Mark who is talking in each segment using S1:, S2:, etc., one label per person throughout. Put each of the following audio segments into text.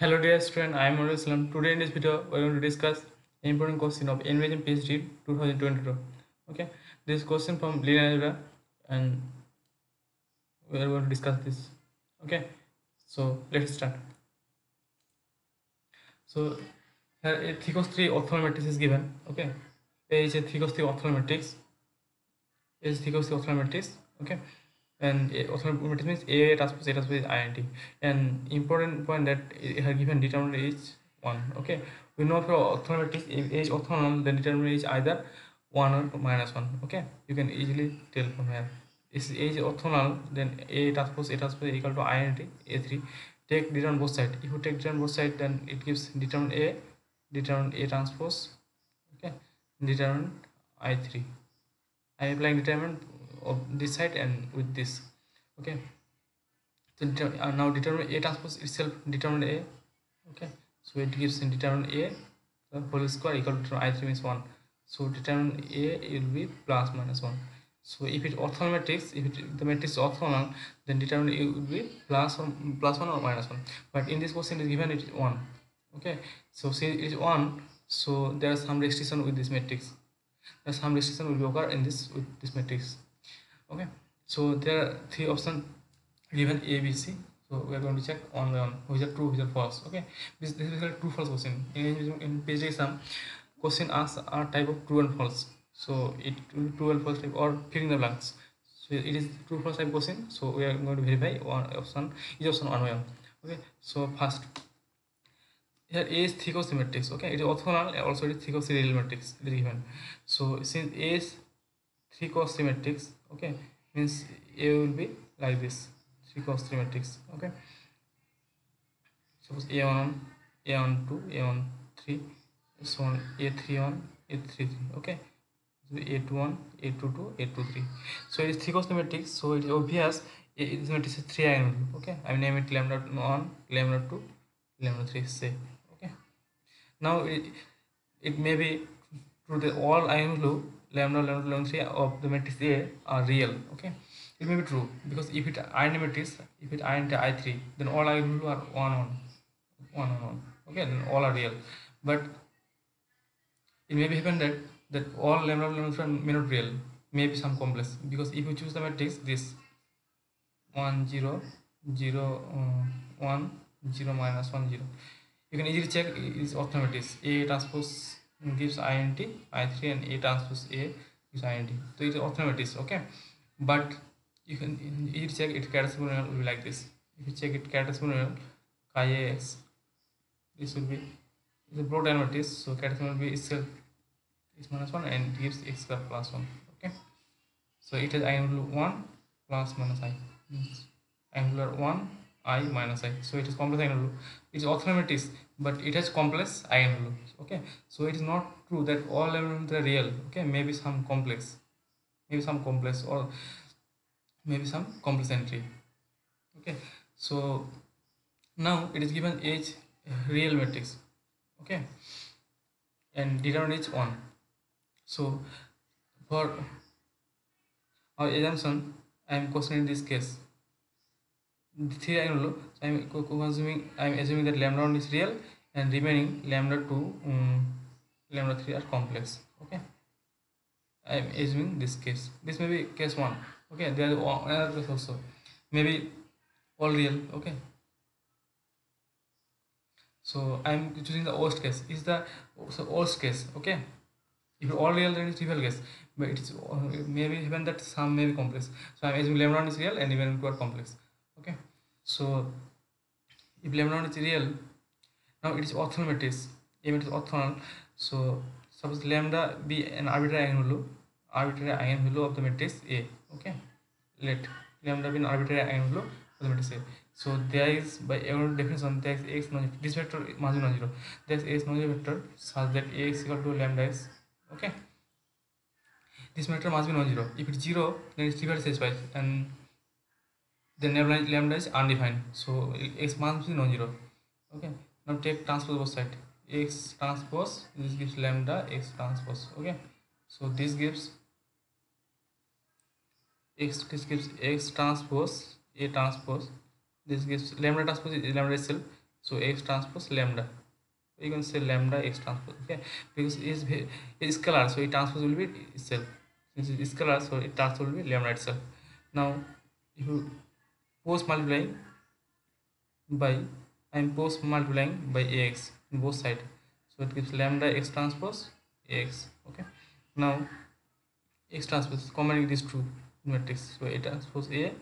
S1: Hello dear student, I am Morul Islam. Today in this video, we are going to discuss an important question of NBHM PhD 2022. Okay, this question from linear algebra and we are going to discuss this. Okay, so let's start. So here a 3 cos 3 orthogonal matrix is given. Okay, A is a 3 cos 3 orthogonal matrix. A is 3 cos 3 orthogonal matrix. Okay, and orthogonal matrix means A transpose A transpose is INT. And important point that has given determinant is one. Okay, we know for orthogonal matrix if A is orthogonal, then determinant is either one or minus one. Okay, you can easily tell from here. If A is orthogonal, then A transpose A transpose is equal to INT A3. Take determinant both side. If you take determinant both sides, then it gives determinant A, determinant A transpose. Okay, determinant I3. I am applying determinant of this side and with this okay? So uh, now determine a transpose itself determine a okay? So it gives determine a the whole square equal to i3 means 1 so determine a will be plus minus 1 so if it orthogonal matrix if it, the matrix is orthogonal then determine a will be plus or plus 1 or minus 1 but in this question is given it is 1 okay? So say it is 1 so there are some restriction with this matrix. There some restriction will be occur in this with this matrix okay. So there are three options given a b c. So we are going to check on the which are true which are false. Okay. This, this is a true false question. In, in page exam question asks a type of true and false? So it will true and false type or filling the blanks. So it is true false type question. So we are going to verify one option each option one by one okay. So first here a is thick of matrix. Okay. It is orthogonal also it is thick of real matrix. It is given. So since a is thick of matrix okay? Means a will be like this 3 cos 3 matrix okay suppose a1 a1 2 a1 3 so on a3 1 a3 3 okay? So a21 a22 a23 so it is 3 cos 3 matrix so it is obvious this matrix is 3 eigenvalue okay? I name it lambda 1 lambda 2 lambda 3 say okay? Now it, it may be true the all eigenvalue lambda lambda 3 of the matrix A are real okay it may be true because if it int matrix if it int i3 then all eigenvalues are 1 1 1 1 1 okay then all are real but it may be happen that that all lambda lambda may not real may be some complex because if you choose the matrix this 1 0 0 uh, 1 0 minus 1 0 you can easily check its orthomatrix a transpose gives int i3 and a transpose a gives int so it's orthomatrix okay? But you can easily check it polynomial will be like this. If you check it characteristic polynomial chi x this will be the broad matrix so characteristic will be itself x minus 1 and gives x square plus 1 okay? So it is eigenvalue 1 plus minus i. Angular 1 i minus i. So it is complex eigenvalue it's orthogonal but it has complex eigenvalue okay? So it is not true that all elements are real okay? Maybe some complex maybe some complex or maybe some complex entry okay? So now it is given age real matrix okay? And determinant is 1 so for uh, our assumption i am questioning this case three eigenvalue so i'm assuming i'm assuming that lambda 1 is real and remaining lambda 2 um, lambda 3 are complex. Okay. I'm assuming this case. This may be case 1 okay. There is another case also. Maybe all real. Okay. So i'm choosing the worst case. Is the so worst case. Okay. If all real then it's trivial case. But it's uh, maybe even that some may be complex. So i'm assuming lambda 1 is real and even 2 are complex so if lambda 1 is real now it is orthogonal matrix if it is orthogonal so suppose lambda be an arbitrary eigenvalue arbitrary eigenvalue of the matrix a okay let lambda be an arbitrary eigenvalue of the matrix a so there is by our definition there is x non this vector be non-zero there is x non-zero vector such that ax equal to lambda x okay this vector must be non-zero if it's zero then it's trivial satisfied and then lambda is undefined. So x must be non-zero okay. Now take transpose both side. X transpose this gives lambda x transpose. Okay. So this gives x this gives x transpose a transpose. This gives lambda transpose is lambda itself. So x transpose lambda. You can say lambda x transpose. Okay. Because it's, it's scalar so it transpose will be itself. Since it's scalar so it transpose will be lambda itself. Now if you post multiplying by i'm post multiplying by x in both sides so it gives lambda x transpose x okay. Now x transpose combining these two matrix. So a transpose a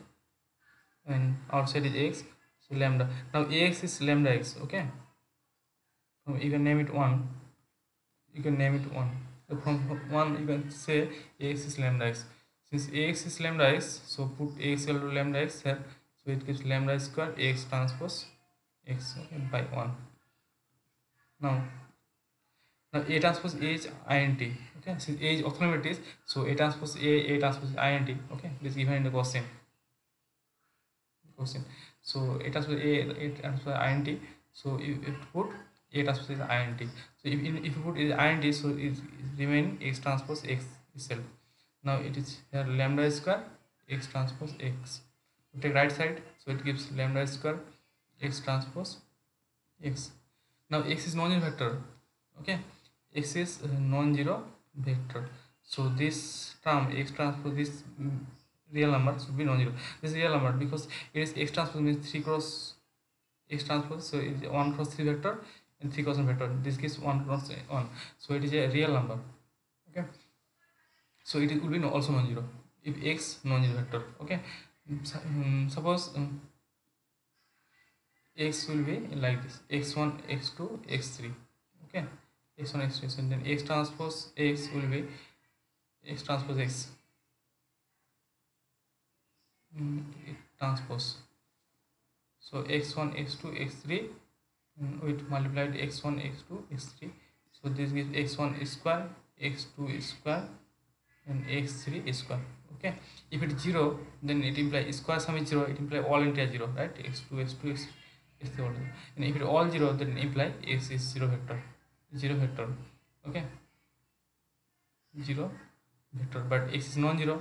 S1: and outside is x so lambda. Now ax is lambda x okay. So you can name it one. You can name it one. So from one you can say ax is lambda x. Since ax is lambda x so put ax equal to lambda x here so it gives lambda square x transpose x by 1 now now a transpose a is int okay? Since a is orthonormative so a transpose a a transpose int okay? This is given in the question. Question. So a transpose a a transpose int so you, you put a transpose is int so if, if you put int so it, it remain x transpose x itself. Now it is here lambda square x transpose x take right side so it gives lambda square x transpose x. Now x is non-zero vector okay? X is uh, non-zero vector. So this term x transpose this mm, real number should be non-zero. This is real number because it is x transpose means 3 cross x transpose so it is 1 cross 3 vector and 3 cross 1 vector. This gives 1 cross 1 so it is a real number okay? So it will be also non-zero if x non-zero vector okay um, suppose um, x will be like this. X1 x2 x3 okay? X1 x2 and then x transpose x will be x transpose x. Transpose. So x1 x2 x3 mm, with multiplied x1 x2 x3 so this gives x1 square x2 square and x3 square okay? If it is 0 then it implies square sum is 0 it implies all integer 0 right? X2 x2 x is the order and if it all 0 then imply x is 0 vector 0 vector okay? 0 vector but x is non-zero.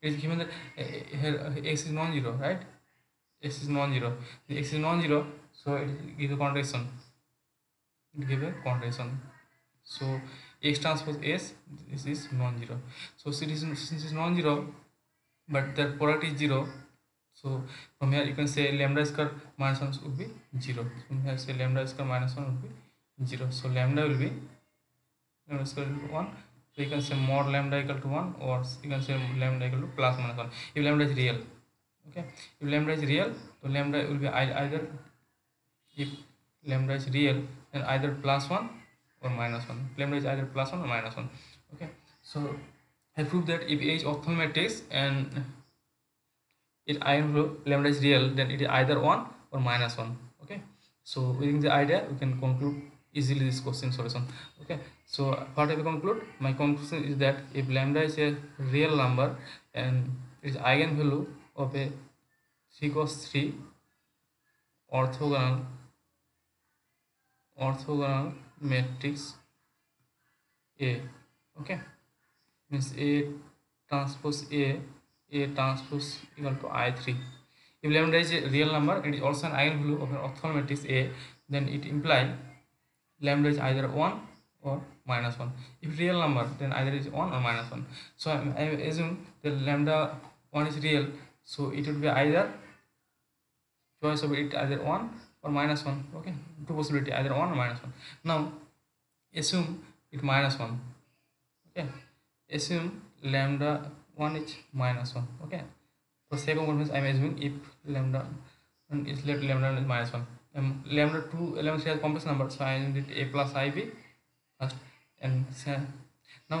S1: It is given that uh, here uh, x is non-zero right? X is non-zero. X is non-zero so it gives a contradiction it gives a contradiction so x transpose s this is non-zero so since it is non-zero but the product is zero so from here you can say lambda square minus 1 would be 0. From here say lambda square minus 1 would be 0. So lambda will be lambda square equal to 1. So you can say more lambda equal to 1 or you can say lambda equal to plus minus 1 if lambda is real. Okay. If lambda is real, so lambda will be either if lambda is real then either plus 1 or minus 1. Lambda is either plus 1 or minus 1. Okay. So I prove that if A is orthonormatrix and if eigen lambda is real then it is either 1 or minus 1 okay so within the idea we can conclude easily this question solution okay so what i conclude my conclusion is that if lambda is a real number and its eigenvalue of a 3 cos 3 orthogonal orthogonal matrix a okay means a transpose a a transpose equal to i3 if lambda is a real number it is also an eigenvalue of an orthogonal matrix a then it implies lambda is either 1 or minus 1 if real number then either is 1 or minus 1 so i, I assume the lambda 1 is real so it would be either choice of it either 1 or minus 1 okay two possibility either 1 or minus 1 now assume it minus 1 okay assume lambda 1 is minus 1 okay. For sake of convenience i'm assuming if lambda and is let lambda is minus 1 um, lambda 2 element has complex number so i need a plus ib first and now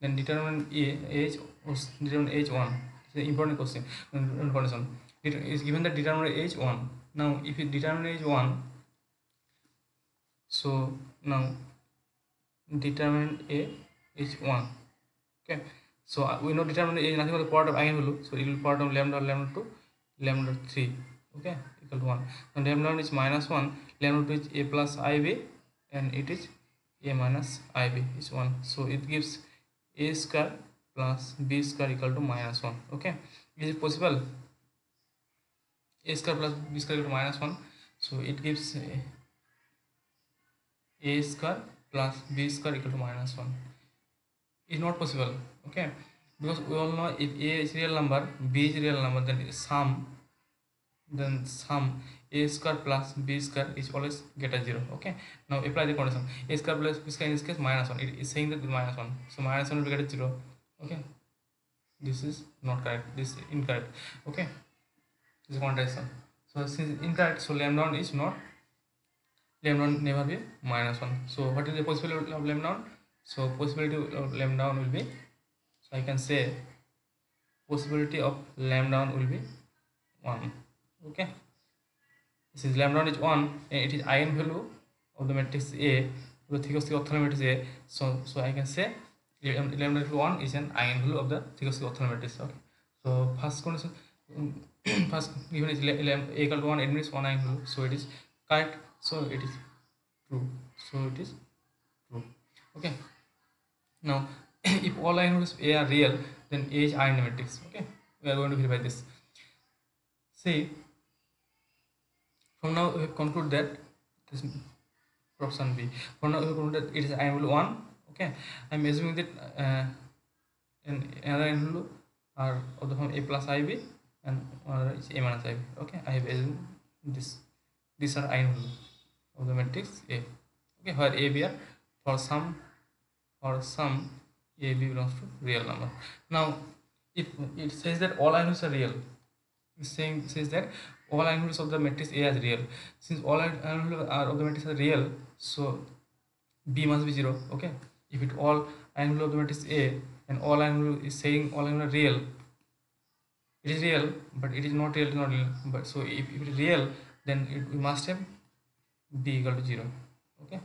S1: then determine a age determine age one. It's an important question condition it is given that determine age one. Now if you determine age one so now determinant a is 1 okay? So uh, we know determinant a is nothing but the product of eigenvalue. So it will product of lambda lambda 2 lambda 3 okay? Equal to 1 and lambda 1 is minus 1 lambda 2 is a plus ib and it is a minus ib is 1 so it gives a square plus b square equal to minus one okay is it possible a square plus b square to minus one so it gives a square plus b square equal to minus one is not possible okay because we all know if a is real number b is real number then sum then sum a square plus b square is always get a zero okay now apply the condition a square plus b square in this case minus 1 it is saying that minus 1 so minus 1 will get a zero okay this is not correct this is incorrect okay this is contradiction so since incorrect so lambda 1 is not lambda 1 never be minus 1 so what is the possibility of lambda 1 so possibility of lambda 1 will be so i can say possibility of lambda 1 will be 1 okay since lambda 1 is 1 and it is eigenvalue of the matrix a the thickest orthogonal matrix a. So so i can say lambda 1 is an eigenvalue of the thickest orthogonal matrix. Okay. So first condition first given is lambda a equal to 1 it means one eigenvalue so it is correct. So it is true. So it is true. Okay. Now if all eigenvalues a are real then a is iron matrix. Okay. We are going to verify this. See from now we conclude that this proportion b. For now we conclude that it is eigenvalue 1 okay? I'm assuming that uh, another eigenvalue are of the form a plus ib and another is a minus ib okay? I have assumed this these are eigenvalue of the matrix a okay? Where a b are for some for some a b belongs to real number. Now if it says that all eigenvalues are real saying says that all eigenvalues of the matrix a is real. Since all are of the matrix are real so b must be zero okay? If it all eigenvalue of the matrix a and all eigenvalue is saying all eigenvalue real it is real but it is not real is not real. But so if, if it is real then it, we must have b equal to 0 okay?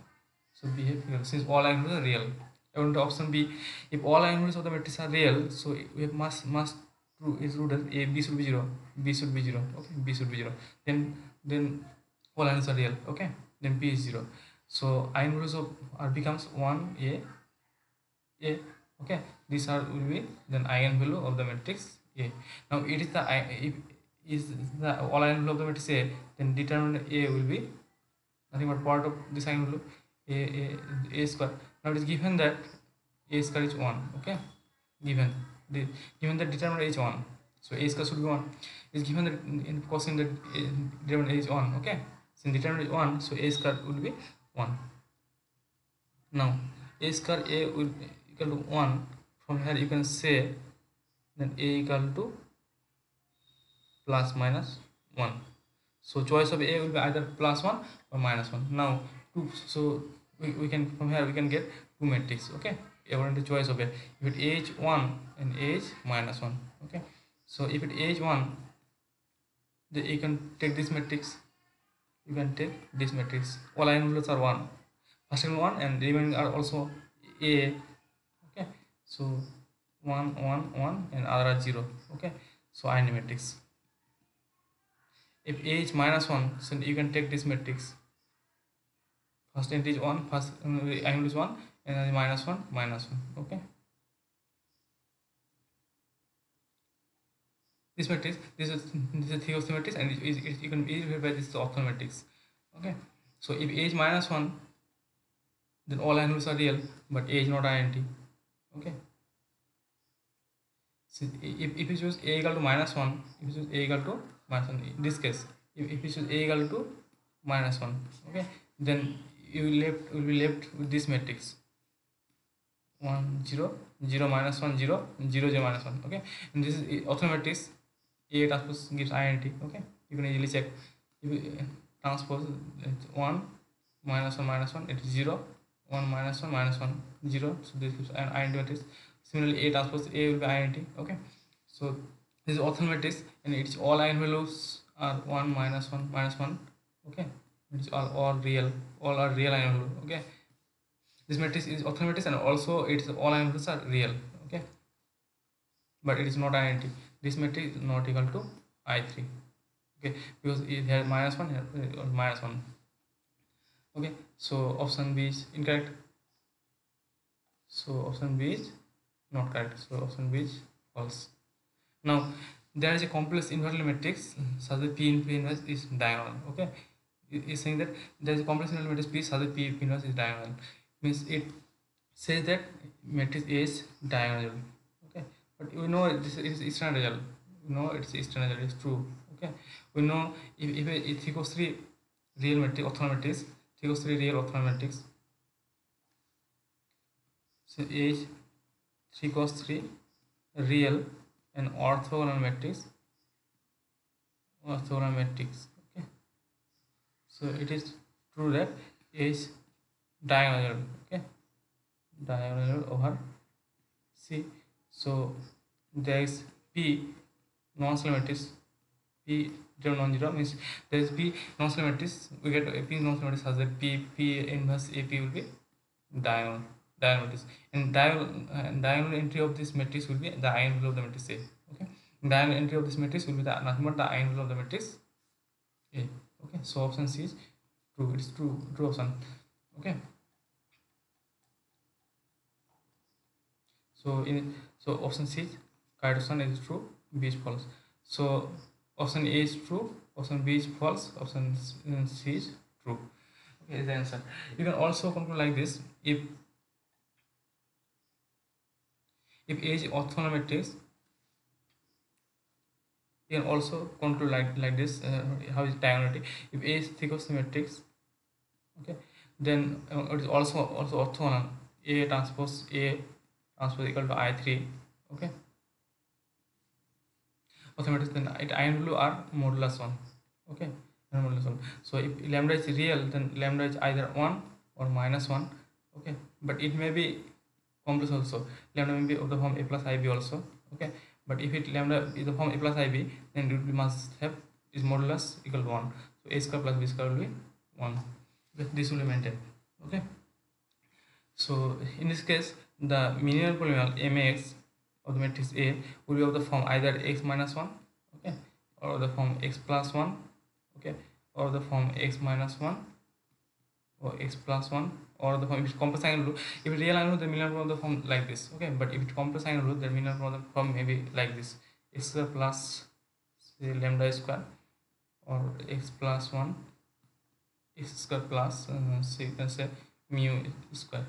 S1: So b equal since all eigenvalues are real. To option b if all eigenvalues of the matrix are real so we must must true is true that a b should be 0 b should be 0 okay b should be 0 then then all are real okay then b is 0 so eigenvalues of r becomes 1 a a okay these are will be then eigenvalue of the matrix a now it is the if is the all eigenvalue of the matrix a then determinant a will be nothing but part of this eigenvalue a, a, a square now it is given that a square is 1 okay given given that determinant is 1 so a square should be 1 is given that in cosine that determinant is 1 okay since determinant is 1 so a square will be 1 now a square a will equal to 1 from here you can say then a equal to plus minus 1 so choice of a will be either plus 1 or minus 1 now two so we, we can from here we can get two matrix okay according to choice of a if it age 1 and age minus 1 okay? So if it age 1 then you can take this matrix. You can take this matrix. All eigenvalues are 1 first and 1 and remaining are also a okay? So 1 1 1 and other are 0 okay? So iron matrix. If a is minus 1 so you can take this matrix. First int is 1 first angle is 1 and then minus 1 minus 1 okay? This matrix this is this is theos matrix and it you can easily verify this is orthogonal matrix okay? So if a is minus 1 then all angles are real but a is not int okay? So if, if you choose a equal to minus 1 if you choose a equal to minus 1 in this case if, if you choose a equal to minus 1 okay? Then you left will be left with this matrix 1 0 0 minus 1 0 0 0 minus 1 okay? And this is orthogonal matrix a transpose gives int okay? You can easily check. You uh, transpose uh, 1 minus 1 minus 1 it is 0 1 minus 1 minus 1 0 so this gives an int matrix similarly a transpose a will be int okay? So this is orthogonal matrix and its all eigenvalues are 1 minus 1 minus 1 okay? It is all, all real all are real eigenvalue okay this matrix is orthogonal matrix and also its all eigenvalues are real okay? But it is not identity this matrix is not equal to i3 okay? Because it has minus 1 here uh, minus 1 okay? So option b is incorrect. So option b is not correct. So option b is false. Now there is a complex invertible matrix such that p in p inverse is diagonal okay? Is saying that there is a complex invertible matrix p such that p inverse is diagonal means it says that matrix A is diagonal okay? But we know this is standard result. We know it's standard result it's true okay? We know if, if, if 3 equals 3 real matrix orthogonal matrix 3 equals 3 real orthogonal matrix. So A is 3 cos 3 real and orthogonal matrix orthogonal matrix okay? So it is true that A is diagonal okay? Diagonal over C. So there is P non-zero matrix P zero non-zero means there is P non-zero matrix we get P non-zero matrix has a P P inverse AP will be diagonal diagonal. Matrix and diagonal, uh, diagonal entry of this matrix will be the eigenvalue of the matrix A okay? Diagonal entry of this matrix will be the nothing but the eigenvalue of the matrix A okay? So option C is true it's true true option okay so in so option C correct is true B is false. So option A is true option B is false option C is true. Okay is the answer. You can also conclude like this. If if A is orthogonal matrix you can also conclude like like this uh, how is diagonality. If A is matrix okay then uh, it is also also orthogonal. A transpose A transpose equal to I3 okay orthogonal then it eigenvalue are modulus 1 okay modulus 1 so if lambda is real then lambda is either 1 or minus 1 okay but it may be complex also lambda may be of the form a plus ib also okay but if it lambda is the form a plus ib then it must have is modulus equal to 1 so a square plus b square will be 1 this will be maintained okay so in this case the minimal polynomial mx of the matrix a will be of the form either x minus 1 okay or the form x plus 1 okay or the form x minus 1 or x plus 1 or the form if complex angle if it's real angle the minimal form of the form like this okay but if it's complex angle the minimal form of the form may be like this x plus say lambda square or x plus 1 x square plus uh, say you can say mu square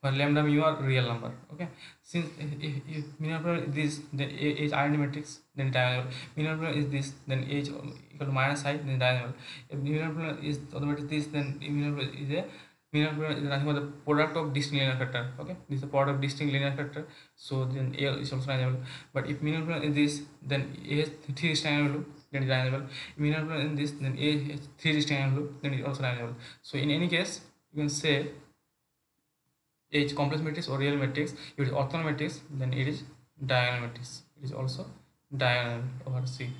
S1: but lambda mu are real number okay? Since if, if minimal is this then a is identity matrix then diagonal. Minimal is this then a is equal to minus i then diagonal. If minimal is automatic this then minimal is a minimal is nothing but the product of distinct linear factor okay? This is the product of distinct linear factor so then a is also diagonal but if minimal is this then a has three value then is diagonal. If minimal in this then a has three value then is also diagonal so in any case you can say H complex matrix or real matrix. If it is orthogonal matrix, then it is diagonal matrix. It is also diagonal over C.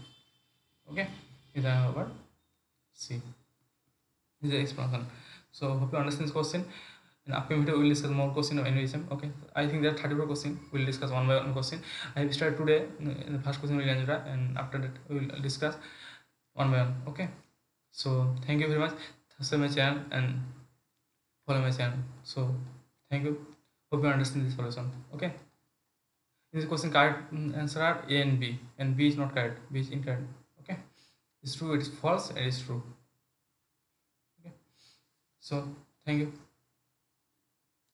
S1: Okay, is diagonal over C. This is the explanation. So hope you understand this question. In upcoming video, we will discuss more question of NBHM. Okay, I think there are 34 questions. We will discuss one by one question. I have started today. In the first question will algebra, and after that we will discuss one by one. Okay. So thank you very much. Subscribe my channel and follow my channel. So thank you. Hope you understand this solution okay? In this question correct mm, answer are a and b. And b is not correct. B is incorrect. Okay? It's true it is false and it is true. Okay? So thank you